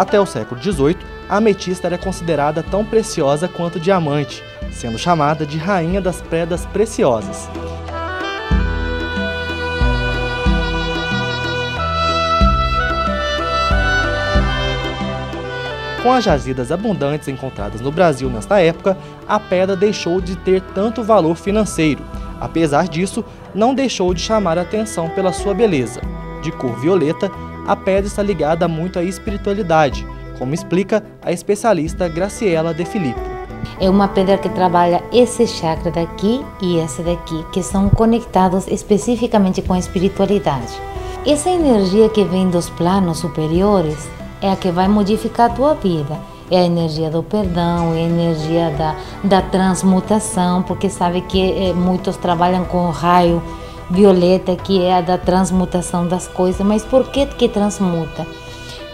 Até o século XVIII, a ametista era considerada tão preciosa quanto diamante, sendo chamada de rainha das pedras preciosas. Com as jazidas abundantes encontradas no Brasil nesta época, a pedra deixou de ter tanto valor financeiro. Apesar disso, não deixou de chamar a atenção pela sua beleza. De cor violeta, a pedra está ligada muito à espiritualidade, como explica a especialista Graciela De Filippo. É uma pedra que trabalha esse chakra daqui e esse daqui, que são conectados especificamente com a espiritualidade. Essa energia que vem dos planos superiores é a que vai modificar a tua vida. É a energia do perdão, é a energia da, da transmutação, porque sabe que é, muitos trabalham com o raio violeta, que é a da transmutação das coisas. Mas por que que transmuta?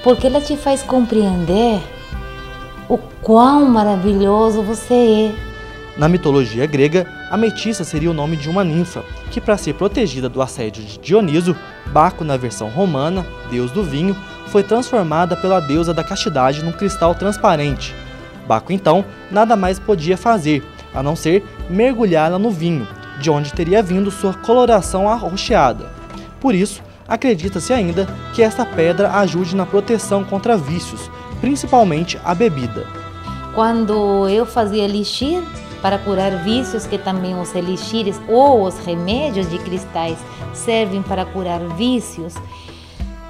Porque ela te faz compreender o quão maravilhoso você é. Na mitologia grega, a Metissa seria o nome de uma ninfa, que para ser protegida do assédio de Dioniso, Baco na versão romana, deus do vinho, foi transformada pela deusa da castidade num cristal transparente. Baco então nada mais podia fazer, a não ser mergulhá-la no vinho, de onde teria vindo sua coloração arroxeada. Por isso, acredita-se ainda que esta pedra ajude na proteção contra vícios, principalmente a bebida. Quando eu fazia elixir para curar vícios, que também os elixires ou os remédios de cristais servem para curar vícios,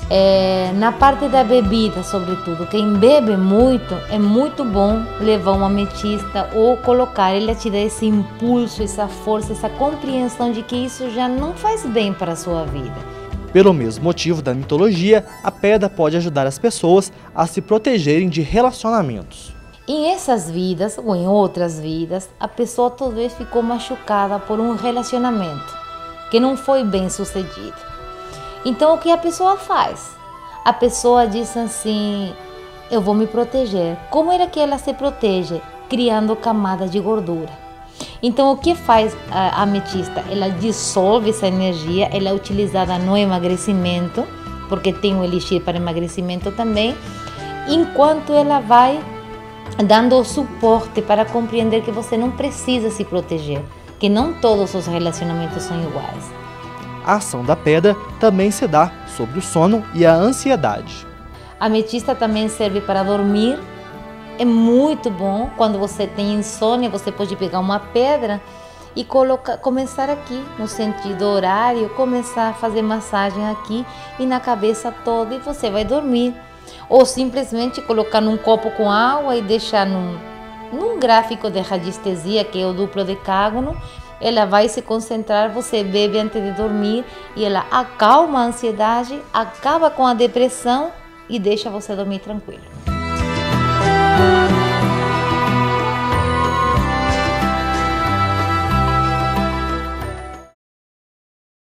é, na parte da bebida, sobretudo, quem bebe muito, é muito bom levar uma ametista ou colocar, ele te dá esse impulso, essa força, essa compreensão de que isso já não faz bem para a sua vida. Pelo mesmo motivo da mitologia, a pedra pode ajudar as pessoas a se protegerem de relacionamentos. Em essas vidas ou em outras vidas, a pessoa talvez ficou machucada por um relacionamento que não foi bem sucedido. Então o que a pessoa faz? A pessoa diz assim: eu vou me proteger. Como era que ela se protege? Criando camada de gordura. Então o que faz a ametista? Ela dissolve essa energia, ela é utilizada no emagrecimento, porque tem o elixir para emagrecimento também, enquanto ela vai dando o suporte para compreender que você não precisa se proteger, que não todos os relacionamentos são iguais a ação da pedra também se dá sobre o sono e a ansiedade. A ametista também serve para dormir. É muito bom quando você tem insônia, você pode pegar uma pedra e colocar, começar aqui no sentido horário, começar a fazer massagem aqui e na cabeça toda e você vai dormir. Ou simplesmente colocar num copo com água e deixar num, num gráfico de radiestesia, que é o duplo decágono, ela vai se concentrar, você bebe antes de dormir e ela acalma a ansiedade, acaba com a depressão e deixa você dormir tranquilo.